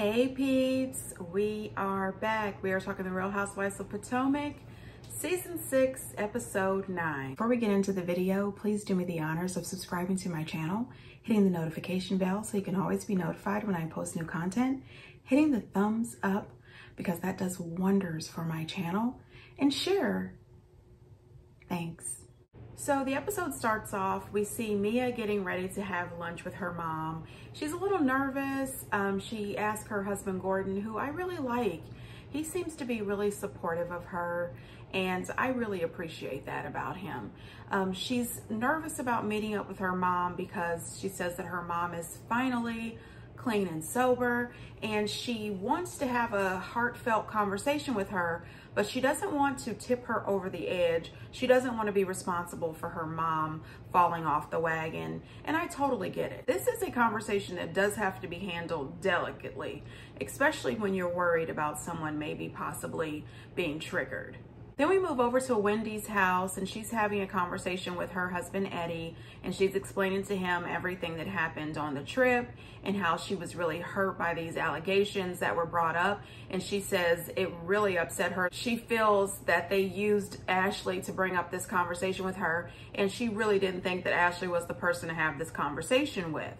Hey peeps, we are back. We are talking The Real Housewives of Potomac, Season 6, Episode 9. Before we get into the video, please do me the honors of subscribing to my channel, hitting the notification bell so you can always be notified when I post new content, hitting the thumbs up because that does wonders for my channel, and share. Thanks. So the episode starts off, we see Mia getting ready to have lunch with her mom. She's a little nervous. Um, she asks her husband, Gordon, who I really like. He seems to be really supportive of her and I really appreciate that about him. Um, she's nervous about meeting up with her mom because she says that her mom is finally clean and sober and she wants to have a heartfelt conversation with her but she doesn't want to tip her over the edge. She doesn't want to be responsible for her mom falling off the wagon. And I totally get it. This is a conversation that does have to be handled delicately, especially when you're worried about someone maybe possibly being triggered. Then we move over to Wendy's house and she's having a conversation with her husband, Eddie, and she's explaining to him everything that happened on the trip and how she was really hurt by these allegations that were brought up. And she says it really upset her. She feels that they used Ashley to bring up this conversation with her, and she really didn't think that Ashley was the person to have this conversation with.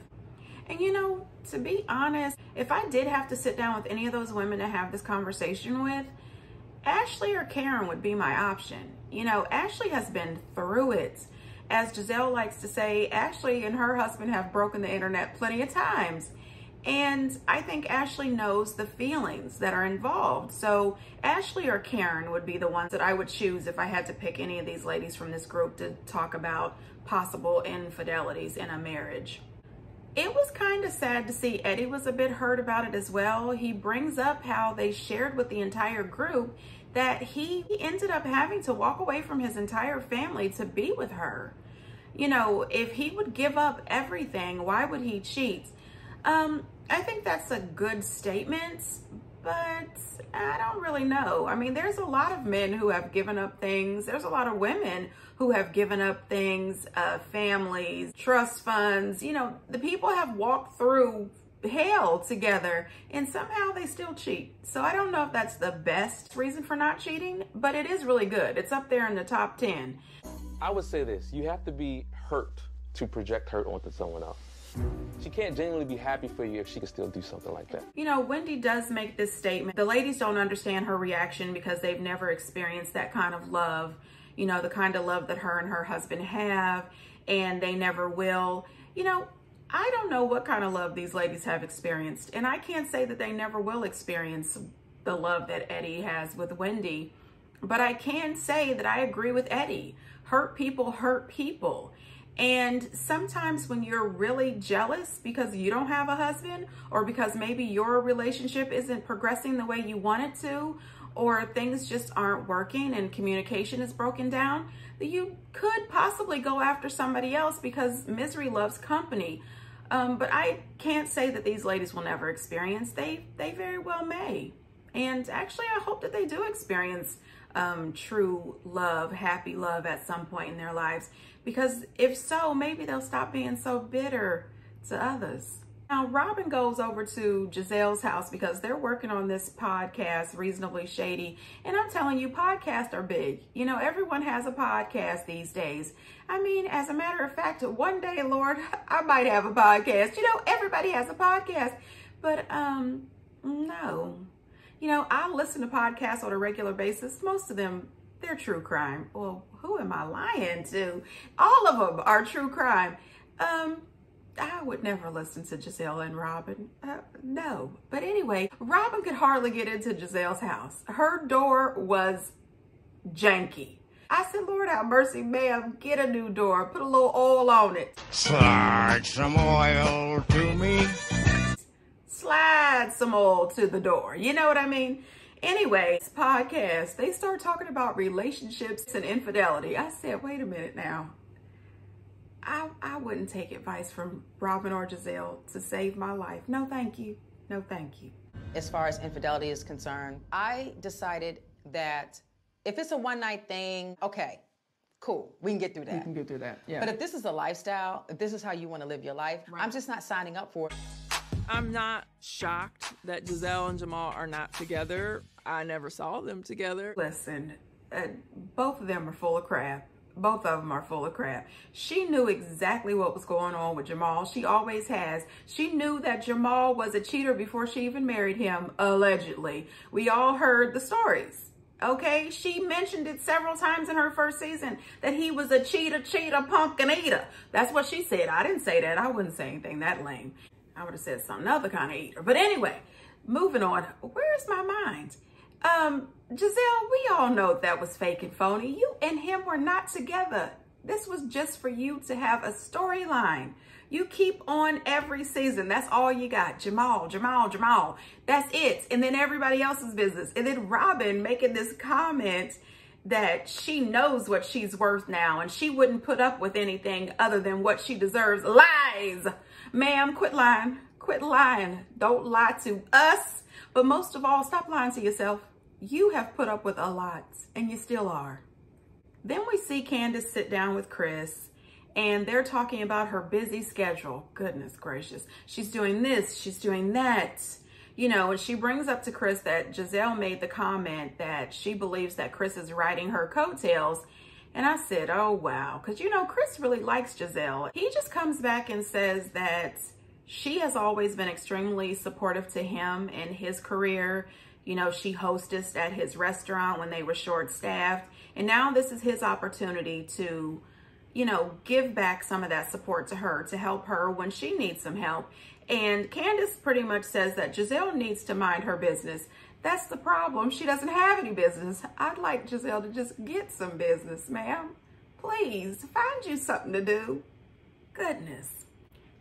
And you know, to be honest, if I did have to sit down with any of those women to have this conversation with, Ashley or Karen would be my option. You know, Ashley has been through it. As Gizelle likes to say, Ashley and her husband have broken the internet plenty of times. And I think Ashley knows the feelings that are involved. So Ashley or Karen would be the ones that I would choose if I had to pick any of these ladies from this group to talk about possible infidelities in a marriage. It was kind of sad to see Eddie was a bit hurt about it as well. He brings up how they shared with the entire group that he, ended up having to walk away from his entire family to be with her. You know, if he would give up everything, why would he cheat? Um, I think that's a good statement, but I don't really know. I mean, there's a lot of men who have given up things. There's a lot of women who have given up things, uh, families, trust funds. You know, the people have walked through hell together and somehow they still cheat. So I don't know if that's the best reason for not cheating, but it is really good. It's up there in the top 10. I would say this, you have to be hurt to project hurt onto someone else. She can't genuinely be happy for you if she can still do something like that. You know, Wendy does make this statement. The ladies don't understand her reaction because they've never experienced that kind of love, you know, the kind of love that her and her husband have, and they never will. You know, I don't know what kind of love these ladies have experienced, and I can't say that they never will experience the love that Eddie has with Wendy, but I can say that I agree with Eddie. Hurt people hurt people. And sometimes when you're really jealous because you don't have a husband or because maybe your relationship isn't progressing the way you want it to or things just aren't working and communication is broken down, that you could possibly go after somebody else because misery loves company. Um, but I can't say that these ladies will never experience. They, they very well may. And actually, I hope that they do experience um, true love, happy love at some point in their lives. Because if so, maybe they'll stop being so bitter to others. Now, Robyn goes over to Gizelle's house because they're working on this podcast, Reasonably Shady. And I'm telling you, podcasts are big. You know, everyone has a podcast these days. I mean, as a matter of fact, one day, Lord, I might have a podcast. You know, everybody has a podcast. But, um, no, you know, I listen to podcasts on a regular basis. Most of them, they're true crime. Well, who am I lying to? All of them are true crime. Um, I would never listen to Gizelle and Robyn. Uh, no. But anyway, Robyn could hardly get into Gizelle's house. Her door was janky. I said, Lord have mercy, ma'am, get a new door. Put a little oil on it. Slide some oil to me slide some oil to the door. You know what I mean? Anyway, this podcast, they start talking about relationships and infidelity. I said, wait a minute now. I, I wouldn't take advice from Robyn or Gizelle to save my life. No, thank you. No, thank you. As far as infidelity is concerned, I decided that if it's a one night thing, okay, cool, we can get through that. We can get through that, yeah. But if this is a lifestyle, if this is how you want to live your life, right. I'm just not signing up for it. I'm not shocked that Gizelle and Jamal are not together. I never saw them together. Listen, uh, both of them are full of crap. Both of them are full of crap. She knew exactly what was going on with Jamal. She always has. She knew that Jamal was a cheater before she even married him, allegedly. We all heard the stories. Okay, she mentioned it several times in her first season that he was a cheater, cheater, pumpkin eater. That's what she said. I didn't say that. I wouldn't say anything that lame. I would have said some other kind of eater. But anyway, moving on. Where's my mind? Um, Gizelle, we all know that was fake and phony. You and him were not together. This was just for you to have a storyline. You keep on every season. That's all you got. Jamal, Jamal, Jamal. That's it. And then everybody else's business. And then Robyn making this comment that she knows what she's worth now and she wouldn't put up with anything other than what she deserves. Lies. Ma'am, quit lying. Quit lying. Don't lie to us. But most of all, stop lying to yourself. You have put up with a lot and you still are. Then we see Candace sit down with Chris and they're talking about her busy schedule. Goodness gracious. She's doing this, she's doing that. You know, she brings up to Chris that Gizelle made the comment that she believes that Chris is riding her coattails. And I said, oh, wow. Because, you know, Chris really likes Gizelle. He just comes back and says that she has always been extremely supportive to him and his career. You know, she hostessed at his restaurant when they were short staffed. And now this is his opportunity to you know, give back some of that support to her to help her when she needs some help. And Candace pretty much says that Gizelle needs to mind her business. That's the problem. She doesn't have any business. I'd like Gizelle to just get some business, ma'am. Please, find you something to do. Goodness.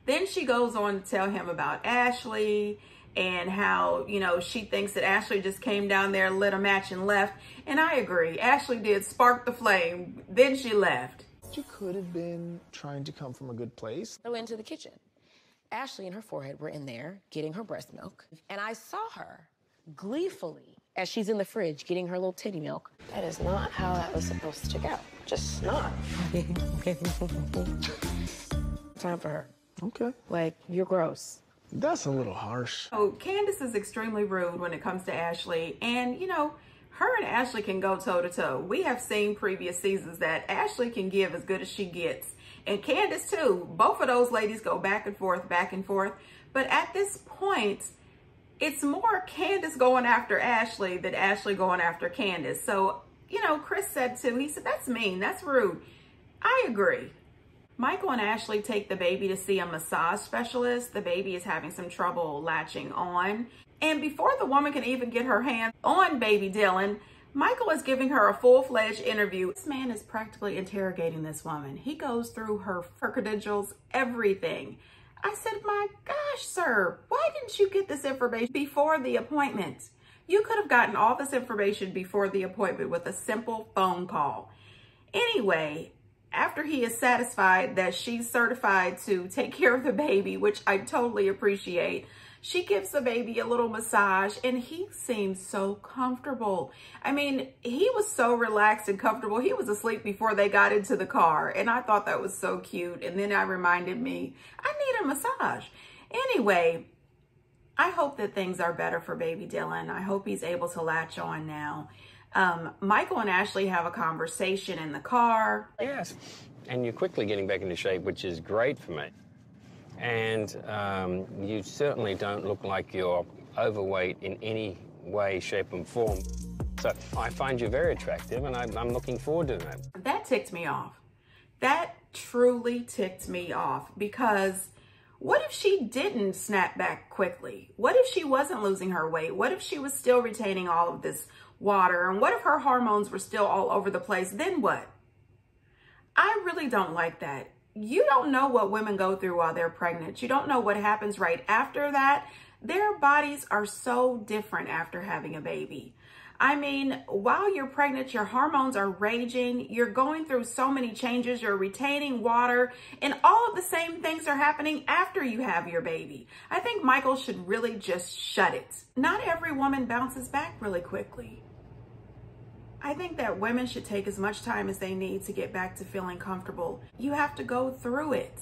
Then she goes on to tell him about Ashley and how, you know, she thinks that Ashley just came down there, lit a match and left. And I agree. Ashley did spark the flame. Then she left. You could have been trying to come from a good place. I went into the kitchen. Ashley and her forehead were in there getting her breast milk, and I saw her gleefully as she's in the fridge getting her little titty milk. That is not how that was supposed to go. Just not. Time for her. Okay. Like, you're gross. That's a little harsh. Oh, Candace is extremely rude when it comes to Ashley. And, you know, her and Ashley can go toe to toe. We have seen previous seasons that Ashley can give as good as she gets. And Candace too. Both of those ladies go back and forth, back and forth. But at this point, it's more Candace going after Ashley than Ashley going after Candace. So, you know, Chris said too, he said, that's mean, that's rude. I agree. Michael and Ashley take the baby to see a massage specialist. The baby is having some trouble latching on. And before the woman can even get her hands on baby Dylan, Michael is giving her a full-fledged interview. This man is practically interrogating this woman. He goes through her, her credentials, everything. I said, my gosh, sir, why didn't you get this information before the appointment? You could have gotten all this information before the appointment with a simple phone call. Anyway, after he is satisfied that she's certified to take care of the baby, which I totally appreciate, she gives the baby a little massage and he seems so comfortable. I mean, he was so relaxed and comfortable. He was asleep before they got into the car and I thought that was so cute. And then I reminded me, I need a massage. Anyway, I hope that things are better for baby Dylan. I hope he's able to latch on now. Um, Michael and Ashley have a conversation in the car. Yes, and you're quickly getting back into shape, which is great for me and um, you certainly don't look like you're overweight in any way, shape, and form. So I find you very attractive, and I'm, I'm looking forward to that. That ticked me off. That truly ticked me off because what if she didn't snap back quickly? What if she wasn't losing her weight? What if she was still retaining all of this water? And what if her hormones were still all over the place? Then what? I really don't like that you don't know what women go through while they're pregnant. You don't know what happens right after that. Their bodies are so different after having a baby. I mean, while you're pregnant, your hormones are raging. You're going through so many changes. You're retaining water and all of the same things are happening after you have your baby. I think Michael should really just shut it. Not every woman bounces back really quickly. I think that women should take as much time as they need to get back to feeling comfortable. You have to go through it.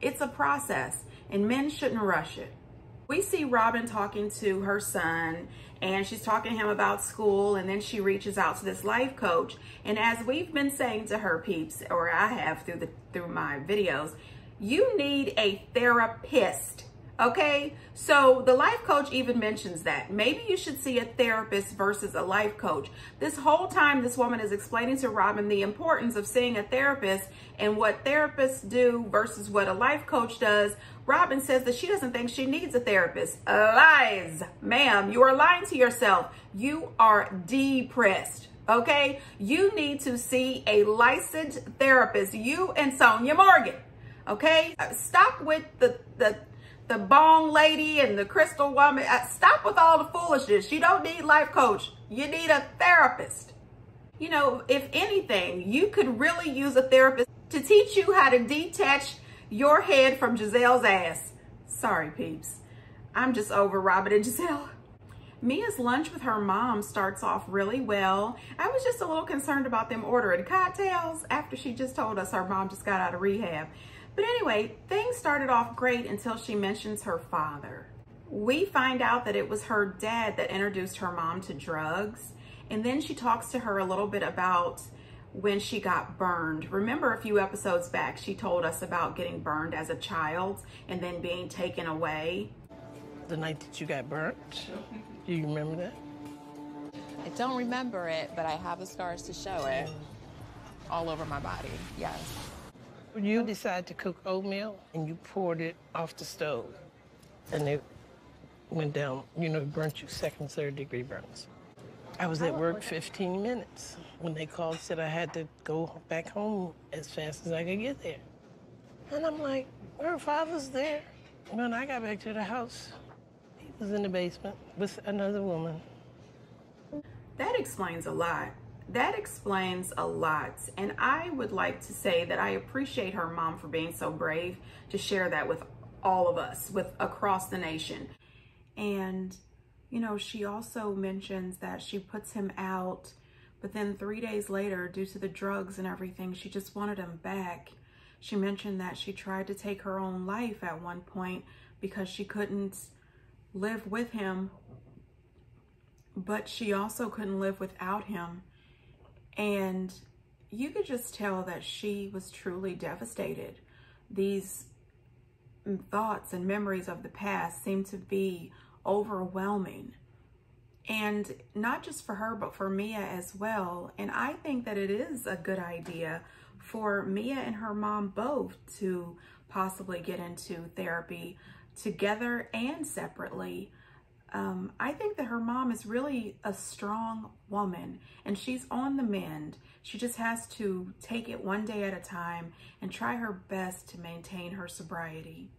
It's a process and men shouldn't rush it. We see Robyn talking to her son and she's talking to him about school and then she reaches out to this life coach. And as we've been saying to her peeps, or I have through the through my videos, you need a therapist Okay, so the life coach even mentions that. Maybe you should see a therapist versus a life coach. This whole time, this woman is explaining to Robyn the importance of seeing a therapist and what therapists do versus what a life coach does. Robyn says that she doesn't think she needs a therapist. Lies, ma'am, you are lying to yourself. You are depressed. Okay, you need to see a licensed therapist. You and Sonja Morgan. Okay, uh, stop with the the the bong lady and the crystal woman. Uh, stop with all the foolishness. You don't need life coach. You need a therapist. You know, if anything, you could really use a therapist to teach you how to detach your head from Gizelle's ass. Sorry, peeps. I'm just over Robyn and Gizelle. Mia's lunch with her mom starts off really well. I was just a little concerned about them ordering cocktails after she just told us her mom just got out of rehab. But anyway, things started off great until she mentions her father. We find out that it was her dad that introduced her mom to drugs. And then she talks to her a little bit about when she got burned. Remember a few episodes back, she told us about getting burned as a child and then being taken away. The night that you got burnt, do you remember that? I don't remember it, but I have the scars to show it mm. all over my body, yes. You decided to cook oatmeal and you poured it off the stove and it went down, you know, burnt you second, third degree burns. I was at work 15 minutes when they called said I had to go back home as fast as I could get there. And I'm like, her father's there. When I got back to the house, he was in the basement with another woman. That explains a lot that explains a lot. And I would like to say that I appreciate her mom for being so brave to share that with all of us, with across the nation. And, you know, she also mentions that she puts him out, but then three days later, due to the drugs and everything, she just wanted him back. She mentioned that she tried to take her own life at one point because she couldn't live with him, but she also couldn't live without him. And you could just tell that she was truly devastated. These thoughts and memories of the past seem to be overwhelming. And not just for her, but for Mia as well. And I think that it is a good idea for Mia and her mom both to possibly get into therapy together and separately um, I think that her mom is really a strong woman and she's on the mend. She just has to take it one day at a time and try her best to maintain her sobriety.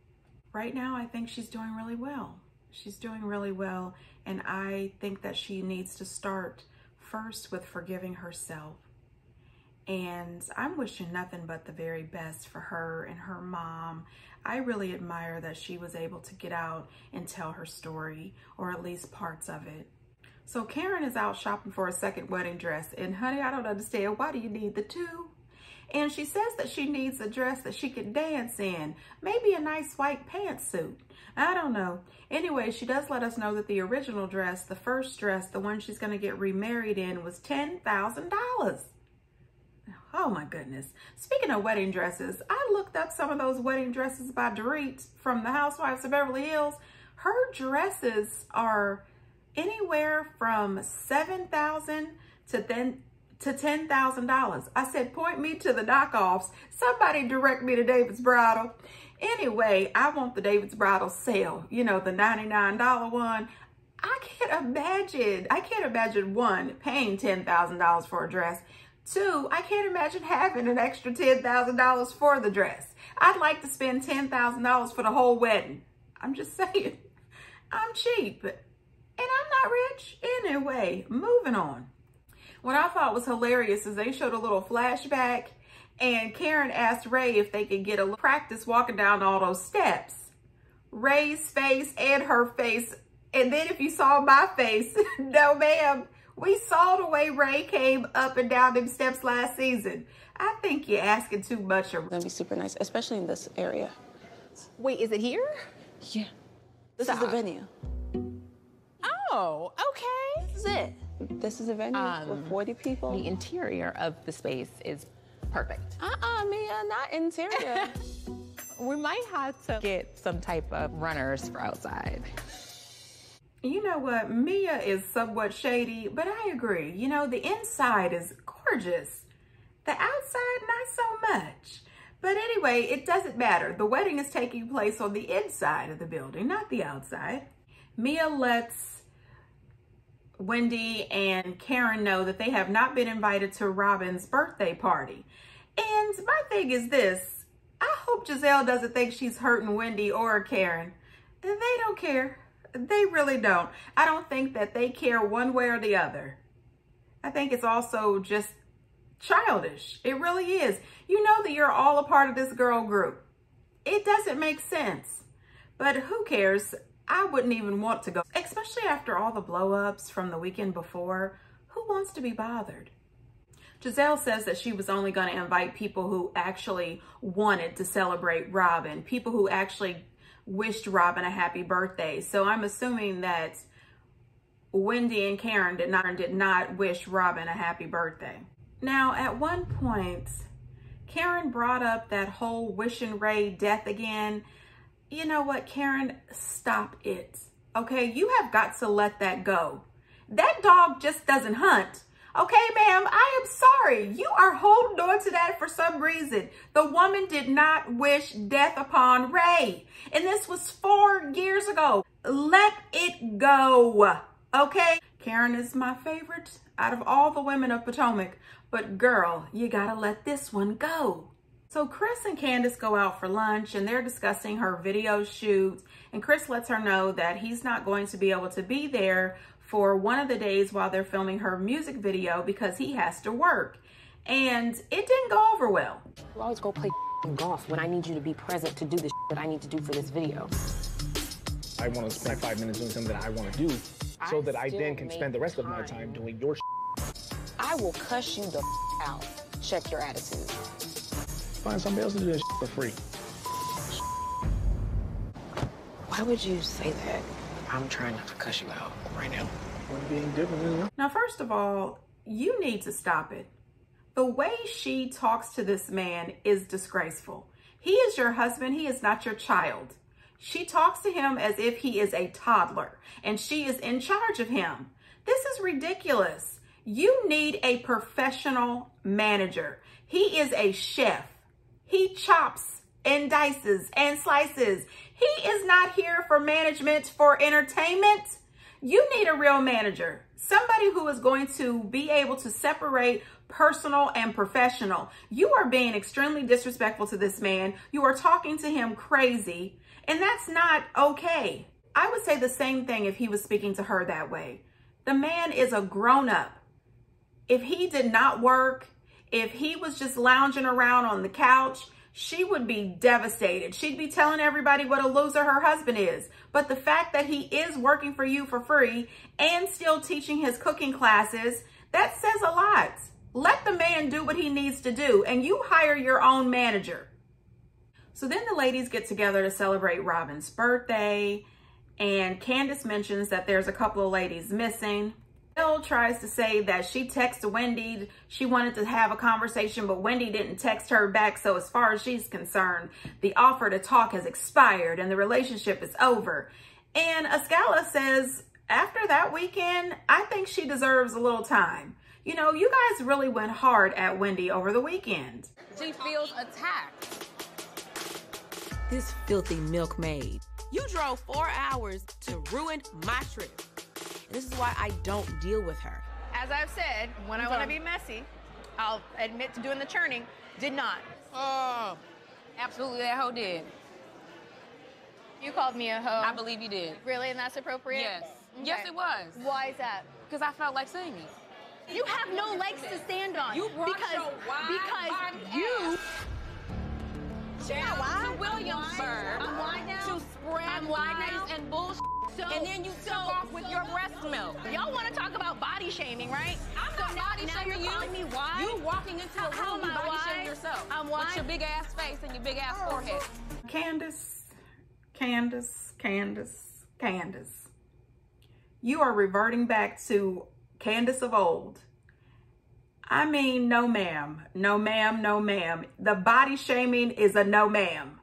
Right now, I think she's doing really well. She's doing really well, and I think that she needs to start first with forgiving herself. And I'm wishing nothing but the very best for her and her mom I really admire that she was able to get out and tell her story, or at least parts of it. So Karen is out shopping for a second wedding dress. And honey, I don't understand. Why do you need the two? And she says that she needs a dress that she can dance in. Maybe a nice white pantsuit. I don't know. Anyway, she does let us know that the original dress, the first dress, the one she's going to get remarried in, was $10,000. Oh my goodness. Speaking of wedding dresses, I looked up some of those wedding dresses by Dorit from the Housewives of Beverly Hills. Her dresses are anywhere from 7000 to then to $10,000. I said, point me to the knockoffs. Somebody direct me to David's Bridal. Anyway, I want the David's Bridal sale, you know, the $99 one. I can't imagine, I can't imagine one, paying $10,000 for a dress. Two, I can't imagine having an extra $10,000 for the dress. I'd like to spend $10,000 for the whole wedding. I'm just saying, I'm cheap and I'm not rich anyway. Moving on. What I thought was hilarious is they showed a little flashback and Karen asked Ray if they could get a practice walking down all those steps. Ray's face and her face. And then if you saw my face, no ma'am, we saw the way Ray came up and down them steps last season. I think you're asking too much. It's gonna be super nice, especially in this area. Wait, is it here? Yeah. This is the venue. Oh, okay. This is it. This is a venue Um, with 40 people. The interior of the space is perfect. Uh-uh, Mia, not interior. We might have to get some type of runners for outside. You know what? Mia is somewhat shady, but I agree. You know, the inside is gorgeous. The outside, not so much. But anyway, it doesn't matter. The wedding is taking place on the inside of the building, not the outside. Mia lets Wendy and Karen know that they have not been invited to Robyn's birthday party. And my thing is this, I hope Gizelle doesn't think she's hurting Wendy or Karen. They don't care. They really don't. I don't think that they care one way or the other. I think it's also just childish. It really is. You know that you're all a part of this girl group. It doesn't make sense. But who cares? I wouldn't even want to go, especially after all the blow-ups from the weekend before. Who wants to be bothered? Gizelle says that she was only going to invite people who actually wanted to celebrate Robyn, people who actually wished Robyn a happy birthday. So I'm assuming that Wendy and Karen did not did not wish Robyn a happy birthday. Now, at one point, Karen brought up that whole wishing Ray death again. You know what, Karen? Stop it. Okay, you have got to let that go. That dog just doesn't hunt. Okay, ma'am, I am sorry. You are holding on to that for some reason. The woman did not wish death upon Ray. And this was four years ago. Let it go. Okay? Karen is my favorite out of all the women of Potomac. But girl, you gotta let this one go. So Chris and Candace go out for lunch and they're discussing her video shoot. And Chris lets her know that he's not going to be able to be there for one of the days while they're filming her music video because he has to work. And it didn't go over well. You always go play golf when I need you to be present to do the that I need to do for this video. I want to spend five minutes doing something that I want to do so I that I then can spend the rest of my time. time doing your I will cuss you the out. Check your attitude. Find somebody else to do this for free. Why would you say that? I'm trying not to cuss you out right now. One being different, you know? Now, first of all, you need to stop it. The way she talks to this man is disgraceful. He is your husband. He is not your child. She talks to him as if he is a toddler and she is in charge of him. This is ridiculous. You need a professional manager. He is a chef. He chops and dices and slices. He is not here for management for entertainment. You need a real manager, somebody who is going to be able to separate personal and professional. You are being extremely disrespectful to this man. You are talking to him crazy, and that's not okay. I would say the same thing if he was speaking to her that way. The man is a grown up. If he did not work, if he was just lounging around on the couch, she would be devastated. She'd be telling everybody what a loser her husband is. But the fact that he is working for you for free and still teaching his cooking classes, that says a lot. Let the man do what he needs to do and you hire your own manager. So then the ladies get together to celebrate Robyn's birthday and Candace mentions that there's a couple of ladies missing. Bill tries to say that she texted Wendy. She wanted to have a conversation, but Wendy didn't text her back. So as far as she's concerned, the offer to talk has expired and the relationship is over. And Askale says, after that weekend, I think she deserves a little time. You know, you guys really went hard at Wendy over the weekend. She feels attacked. This filthy milkmaid. You drove four hours to ruin my trip. And this is why I don't deal with her. As I've said, when I want to be messy, I'll admit to doing the churning. Did not. Oh, absolutely, that hoe did. You called me a hoe. I believe you did. Really, and that's appropriate? Yes. Okay. Yes, it was. Why is that? Because I felt like saying it. You have no legs to stand on. You brought because your wide because body you. ass down wide? to Williamsburg I'm wide now? to spread I'm lies now? and bullshit. So, and then you so, took off with so- your breast milk. Y'all want to talk about body shaming, right? I'm so not body now shaming you're you. calling me wide. You walking into How- a room, you body shaming yourself. I'm With wide? your big ass face and your big ass oh. forehead. Candace, Candace, Candace, Candace, you are reverting back to Candace of old. I mean, no ma'am, no ma'am, no ma'am. The body shaming is a no ma'am.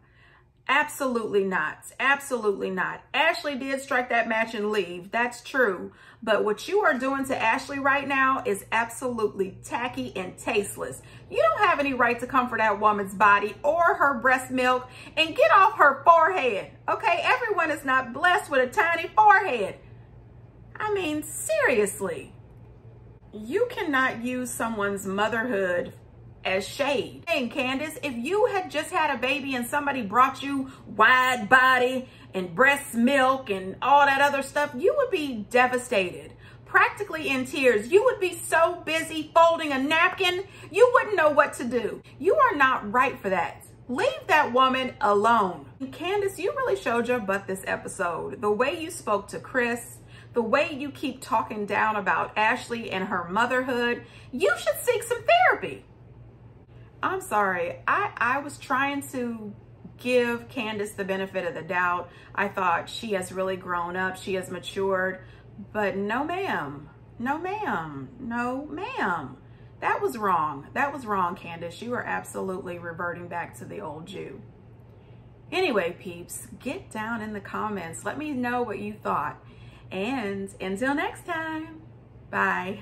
Absolutely not. Absolutely not. Ashley did strike that match and leave. That's true. But what you are doing to Ashley right now is absolutely tacky and tasteless. You don't have any right to comfort that woman's body or her breast milk and get off her forehead. Okay, everyone is not blessed with a tiny forehead. I mean, seriously. You cannot use someone's motherhood as shade. And Candace, if you had just had a baby and somebody brought you wide body and breast milk and all that other stuff, you would be devastated, practically in tears. You would be so busy folding a napkin, you wouldn't know what to do. You are not right for that. Leave that woman alone. Candace, you really showed your butt this episode. The way you spoke to Chris, the way you keep talking down about Ashley and her motherhood, you should seek some therapy. I'm sorry. I, I was trying to give Candace the benefit of the doubt. I thought she has really grown up. She has matured. But no, ma'am. No, ma'am. No, ma'am. That was wrong. That was wrong, Candace. You are absolutely reverting back to the old Jew. Anyway, peeps, get down in the comments. Let me know what you thought. And until next time, bye.